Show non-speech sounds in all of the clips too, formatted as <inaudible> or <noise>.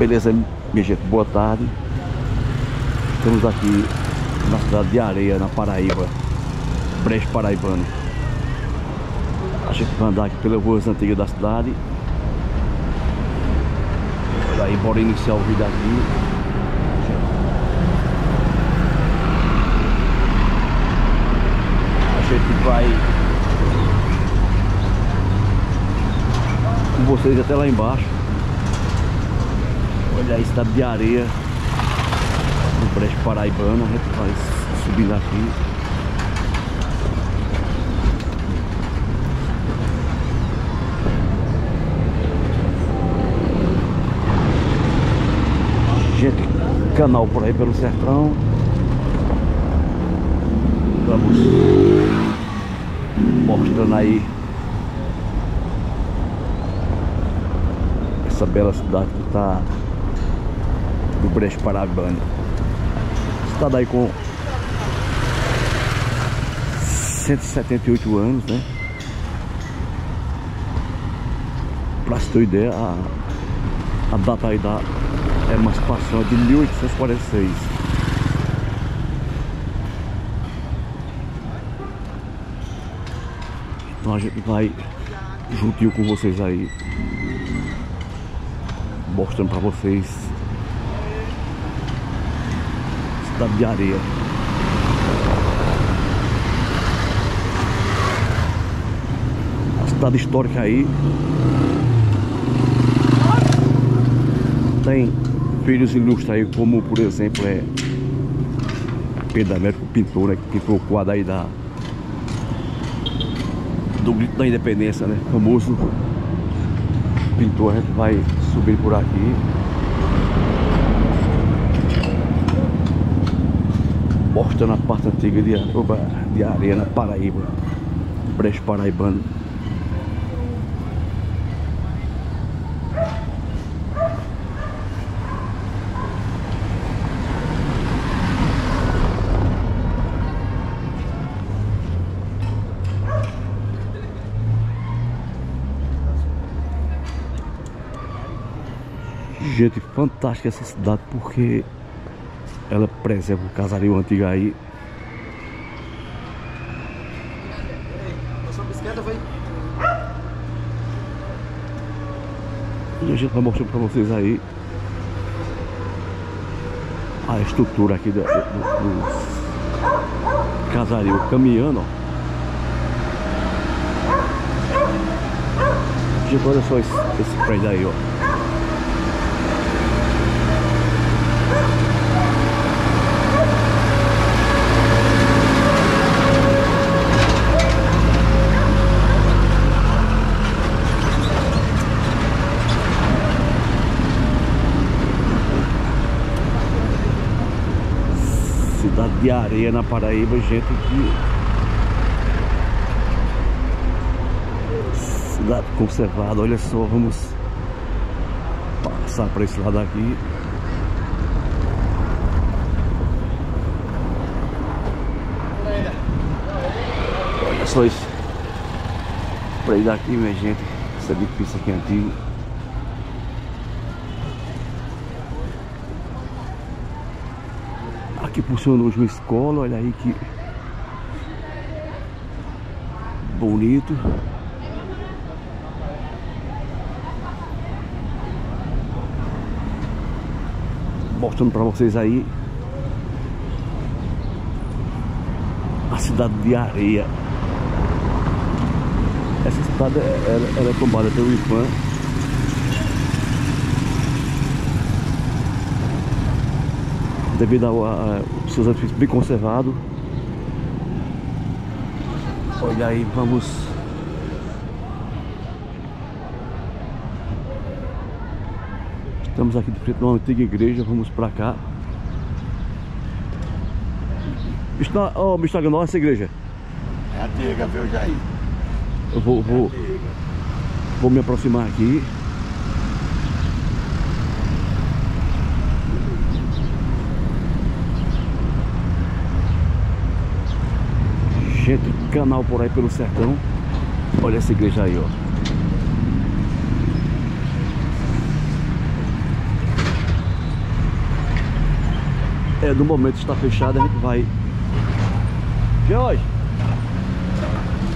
Beleza, minha gente, boa tarde. Estamos aqui na cidade de Areia, na Paraíba, Brejo Paraibano. A gente vai andar aqui pelas ruas antigas da cidade. Daí, bora iniciar o vídeo aqui. A gente vai com vocês até lá embaixo. Olha aí, cidade de areia no Brejo Paraibano. A gente vai subindo aqui. Gente, canal por aí pelo sertão. Vamos mostrando aí essa bela cidade que está do Brejo Paraibano. Cidade aí com 178 anos, né? Pra se ter ideia, a, a data aí da emancipação é de 1846. Então a gente vai juntinho com vocês aí mostrando pra vocês cidade de areia. A cidade histórica aí tem filhos ilustres aí como por exemplo é Pedro Américo pintor né, que pintou o quadro aí da do grito da independência né? Famoso pintor a gente vai subir por aqui mostrando a parte antiga de, de areia na Paraíba. Brejo Paraibano. Gente, fantástica essa cidade porque ela preserva o casario antigo aí. E a gente vai mostrando pra vocês aí a estrutura aqui do, do, do casario caminhando, ó. Gente, olha só esse, esse prédio aí, ó. cidade de areia na Paraíba, gente que cidade conservada, olha só, vamos passar para esse lado aqui. Olha só isso. Para ir daqui, minha gente, esse edifício aqui é antigo. Hoje uma escola, olha aí que bonito. Mostrando para vocês aí a cidade de areia. Essa cidade ela, ela é tomada pelo IFAM. Devido ao a, seus edifícios bem conservados. Olha aí, vamos Estamos aqui de frente a uma antiga igreja, vamos pra cá. Está, oh, me estagnou essa igreja. É antiga, viu, Jair? Eu vou, vou, vou me aproximar aqui. gente, canal por aí pelo sertão. Olha essa igreja aí, ó. É, no momento está fechado, a gente vai. Jorge!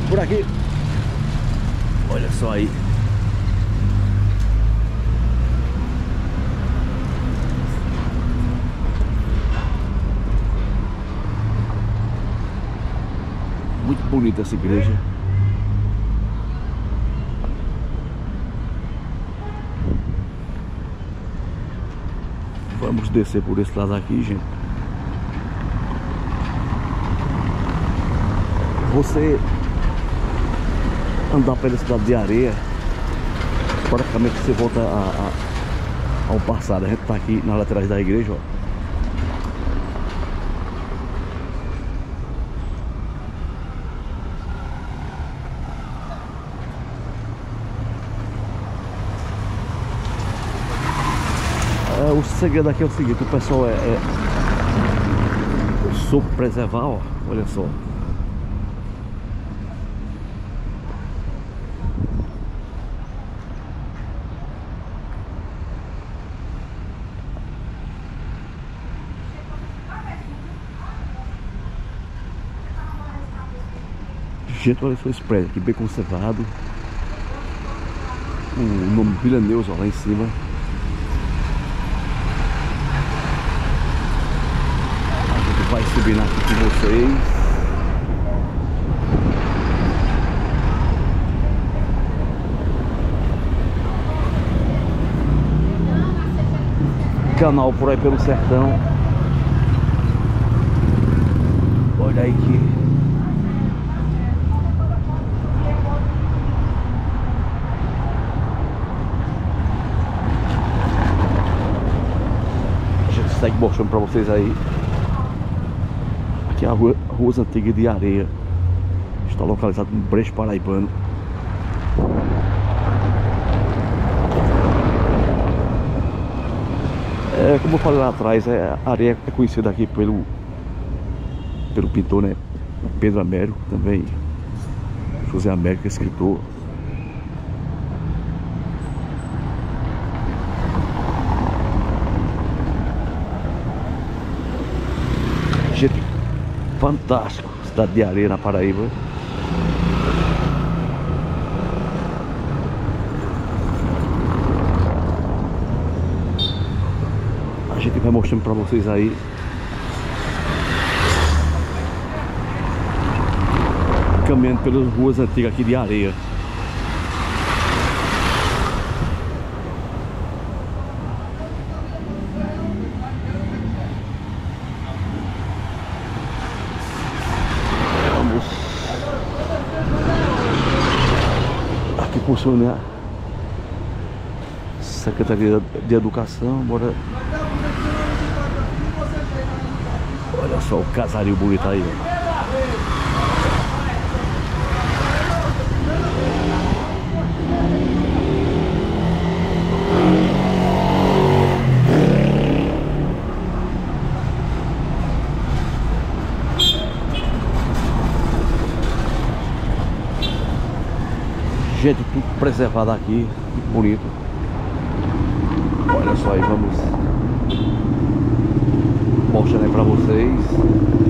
Por aqui! Olha só aí. Muito bonita essa igreja. Vamos descer por esse lado aqui, gente. Você andar pela cidade de areia, praticamente você volta a, a, ao passado. A gente tá aqui na laterais da igreja, ó. É, o segredo aqui é o seguinte, o pessoal é, é soube preservar, ó, olha só. Gente, olha só esse prédio aqui, bem conservado. O nome Vila Neus, ó, lá em cima. A gente vai subindo aqui com vocês. Canal por aí pelo sertão. Olha aí que segue mostrando pra vocês aí Aqui é a rua, Ruas Antigas de Areia Está localizado no Brejo Paraibano É, como eu falei lá atrás, é, a areia é conhecida aqui pelo pelo pintor, né? Pedro Américo também. José Américo, escritor. Gente, fantástico. Cidade de Areia na Paraíba. A gente vai mostrando pra vocês aí. Caminhando pelas ruas antigas aqui de areia. Vamos. Aqui funciona a Secretaria de Educação. Bora. Olha só o casario bonito aí. Gente, tudo preservado aqui, bonito. Olha só aí, vamos mostrando aí pra vocês.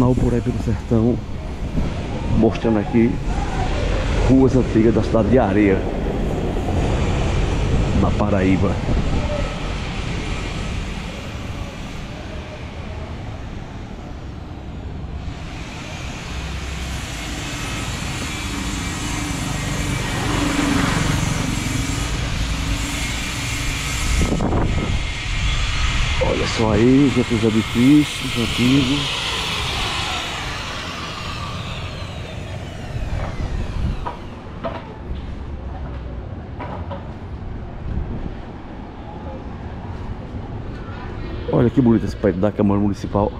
Canal por aí pelo sertão Mostrando aqui Ruas antigas da cidade de Areia Na Paraíba. Olha só aí, os edifícios antigos que bonito esse prédio da Câmara Municipal.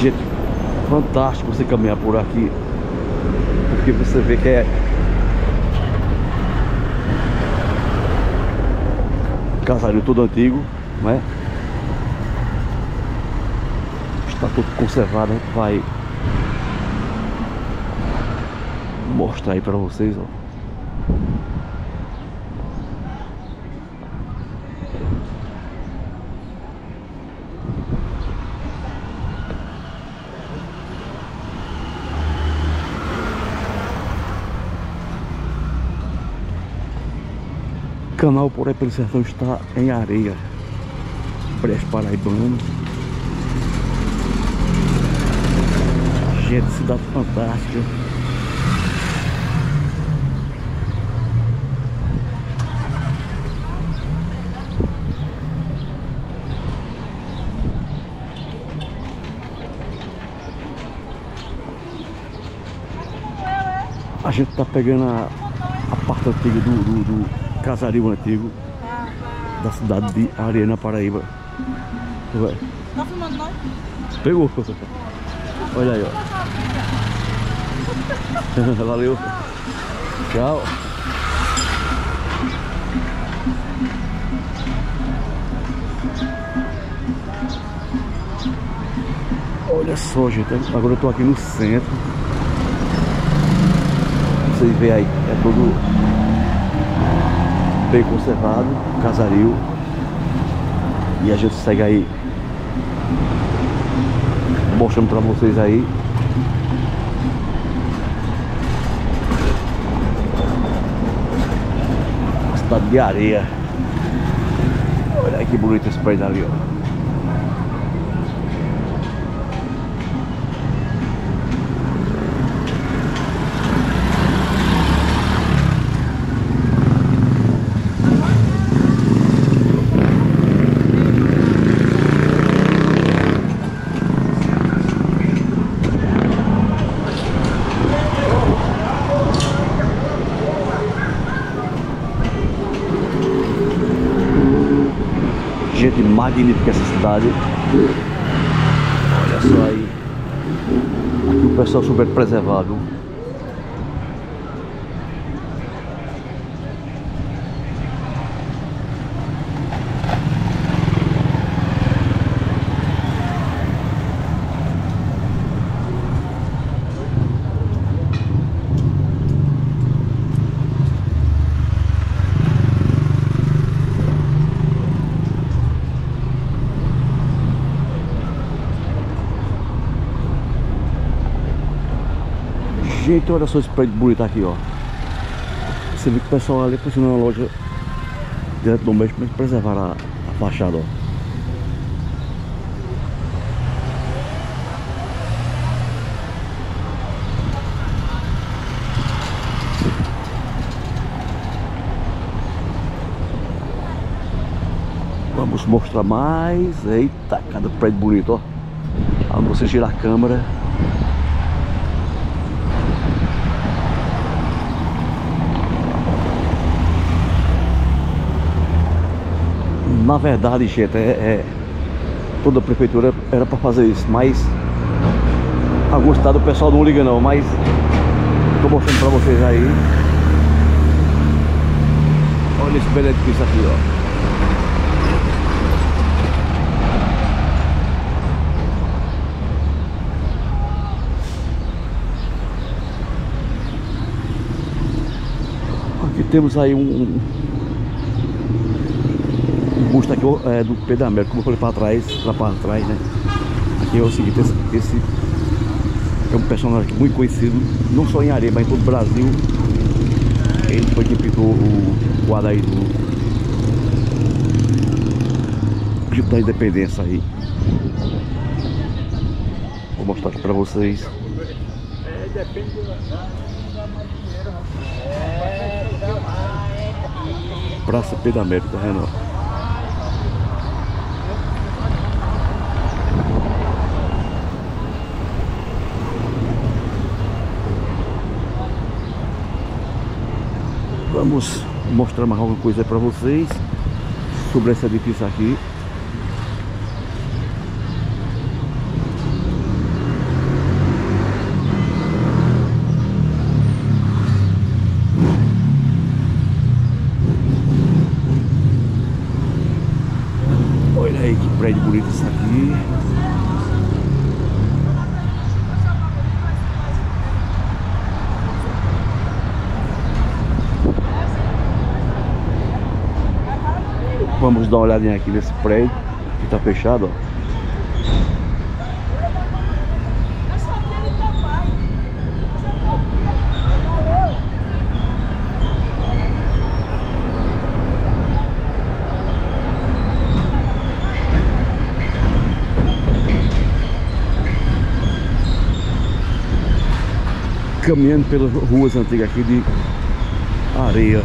Gente, fantástico você caminhar por aqui. Porque você vê que é casarinho todo antigo, né? Está tudo conservado, vai mostrar aí para vocês, ó. Canal por aí pelo sertão está em areia. Brejo Paraibano. Gente, cidade fantástica. A gente tá pegando a, a parte antiga do, do, do casario antigo da cidade de Arena, Paraíba. Tá filmando nós? Pegou. Olha aí, ó. <laughs> Valeu. Tchau. Olha só, gente. Agora eu tô aqui no centro. Vocês veem aí, é todo bem conservado, casario. E a gente segue aí mostrando pra vocês aí a cidade de areia. Olha que bonito esse prédio ali, ó. Gente, magnífica essa cidade. Olha só aí. Aqui o pessoal super preservado. Gente, olha só esse prédio bonito aqui, ó. Você vê que o pessoal ali funcionando uma loja direto do mês para preservar a, a fachada, ó. Vamos mostrar mais. Eita, cada prédio bonito, ó. Você girar a câmera. Na verdade, gente, é, é, toda a prefeitura era para fazer isso, mas algum estado o pessoal não liga não, mas estou mostrando para vocês aí. Olha esse benedito aqui, ó. Aqui temos aí um, busto aqui é do Pedro Américo, como eu falei para trás, lá para trás, né? Aqui é o seguinte, esse, esse é um personagem muito conhecido, não só em areia, mas em todo o Brasil. Ele foi quem pintou o quadro aí do da Independência aí. Vou mostrar aqui para vocês. É, depende Praça Pedro Américo, tá Vamos mostrar mais alguma coisa para vocês sobre essa edifício aqui. Olha aí que prédio bonito isso aqui. Vamos dar uma olhadinha aqui nesse prédio que está fechado, ó. caminhando pelas ruas antigas aqui de areia.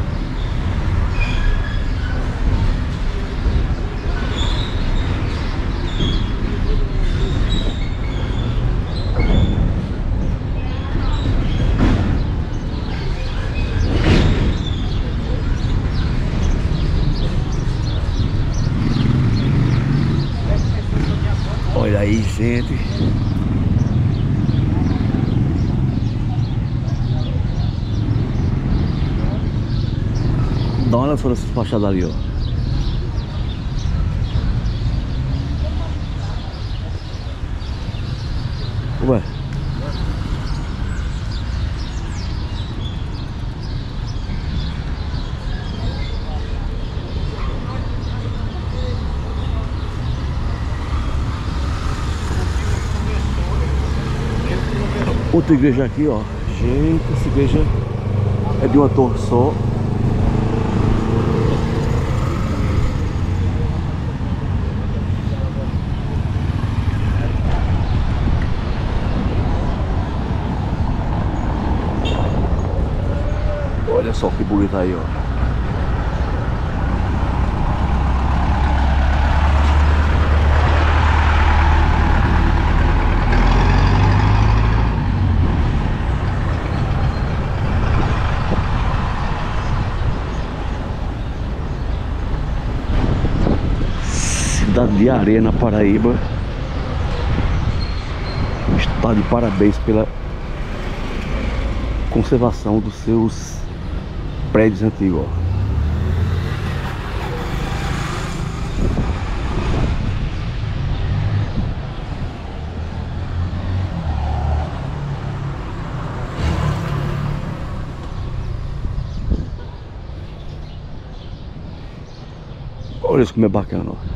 Olha aí, gente. Dá uma olhada só nessas fachadas ali, ó. Ué. Outra igreja aqui, ó. Gente, essa igreja é de uma torre só. Olha só que bonito aí, ó. Cidade de Areia, na Paraíba. Está de parabéns pela conservação dos seus prédios antigos. Olha isso como é bacana, ó.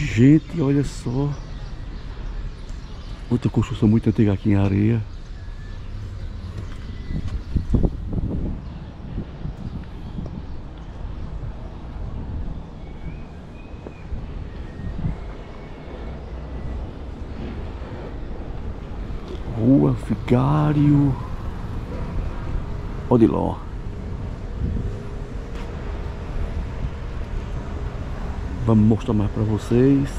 Gente, olha só. Outra construção muito antiga aqui em areia. Rua Figário Odiló. Vamos mostrar mais para vocês.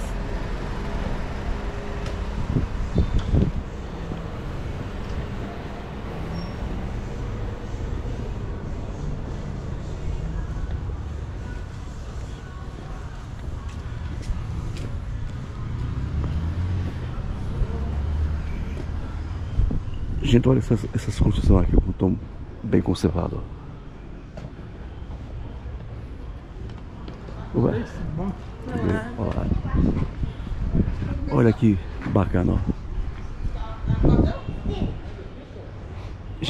Gente, olha essas, essas construções aqui como estão bem conservadas. Ué. Olha, que bacana, ó.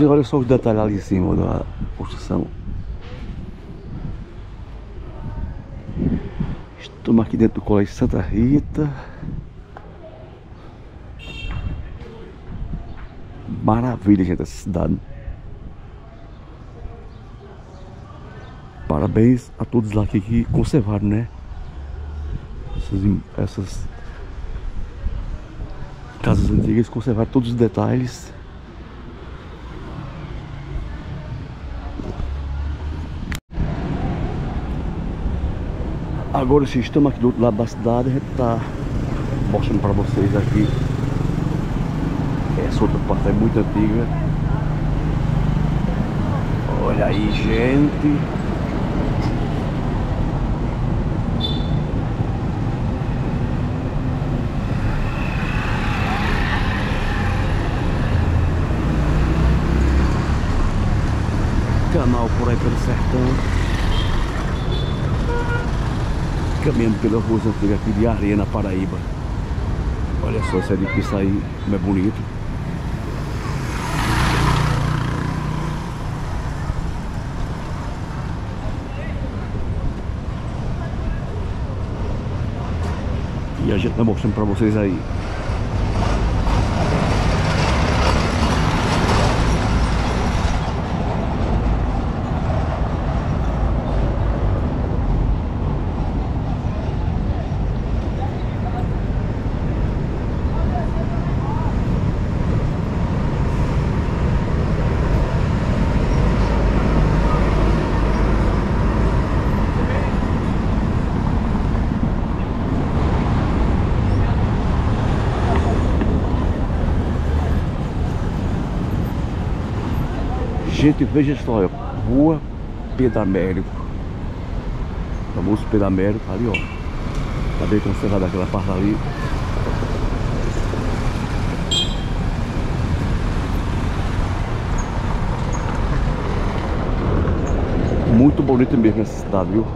Olha só os detalhes ali em cima da construção. Estamos aqui dentro do Colégio Santa Rita. Maravilha, gente, essa cidade. Parabéns a todos lá que, que conservaram, né? Essas, essas casas antigas conservaram todos os detalhes. Agora sim, estamos aqui do outro lado da cidade, a gente tá mostrando para vocês aqui Essa outra parte é muito antiga. Olha aí, gente. Canal por aí pelo sertão. Caminhando pela rua antiga aqui de Areia, na Paraíba. Olha só esse edifício aí, como é bonito. E a gente tá mostrando pra vocês aí. Gente, veja só, Rua Pedro Américo. Famoso Pedro Américo, ali ó. Tá bem conservada aquela parte ali. Muito bonito mesmo essa cidade, viu?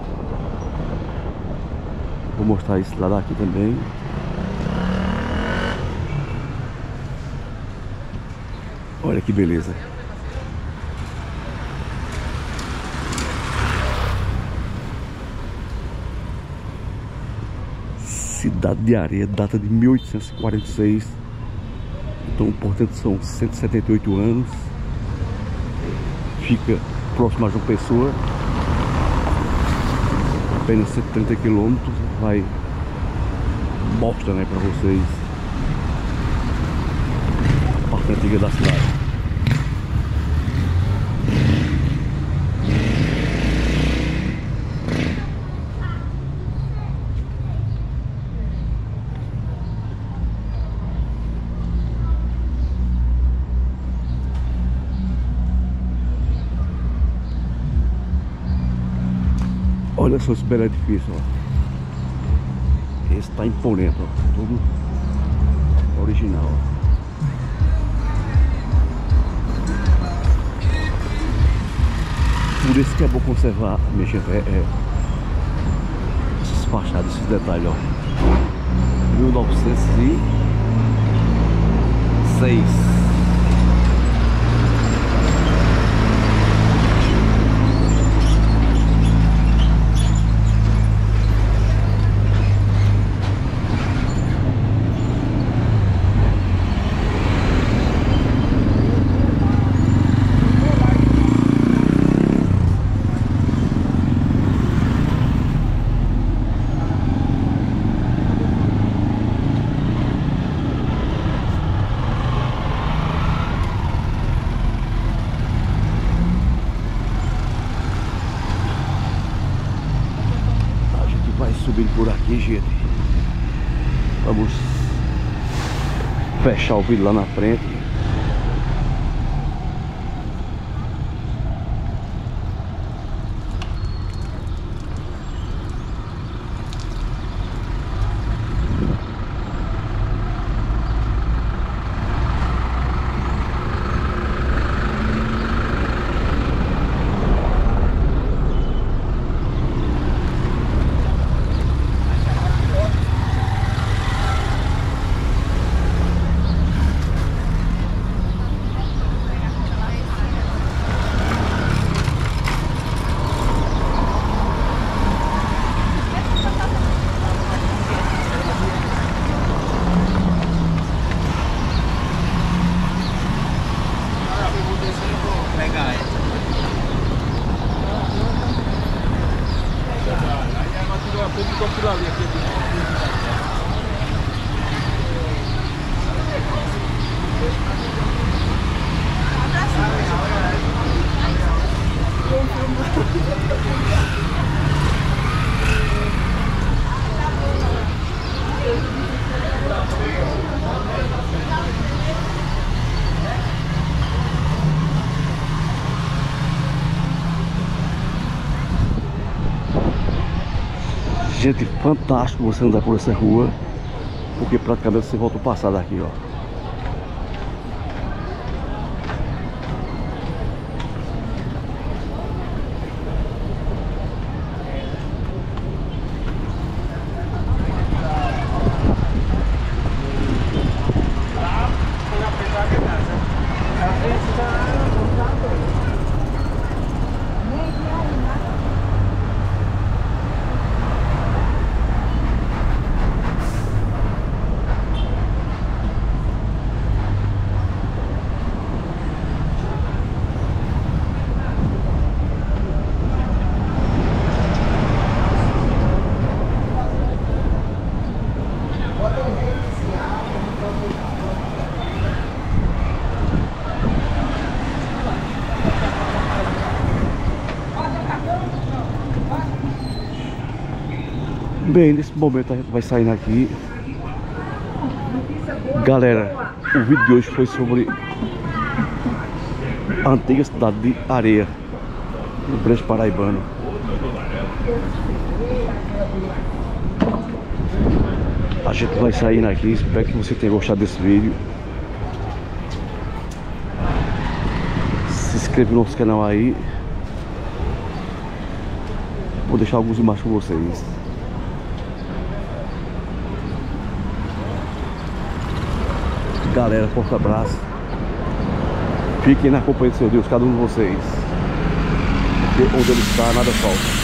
Vou mostrar isso lá daqui também. Olha que beleza. Cidade de Areia, data de 1846. Então, portanto, são 178 anos. Fica próximo a João Pessoa. Apenas 130 quilômetros. Vai mostra né, para vocês a parte antiga da cidade. Olha só esse belo edifício, ó. Esse tá imponente, ó. Tudo original, ó. Por isso que é bom conservar, minha é, é essas fachadas, esses detalhes, ó. 1906 A gente vai subindo por aqui, gente. Vamos fechar o vídeo lá na frente. Gente, fantástico você andar por essa rua. Porque praticamente você volta o passado aqui, ó. Bem, nesse momento a gente vai saindo aqui. Galera, o vídeo de hoje foi sobre a antiga cidade de Areia, no Brejo Paraibano. A gente vai saindo aqui, espero que você tenha gostado desse vídeo. Se inscreva no nosso canal aí. Vou deixar alguns imagens com vocês. Galera, forte abraço. Fiquem na companhia do seu Deus, cada um de vocês. Porque onde ele está, nada falta.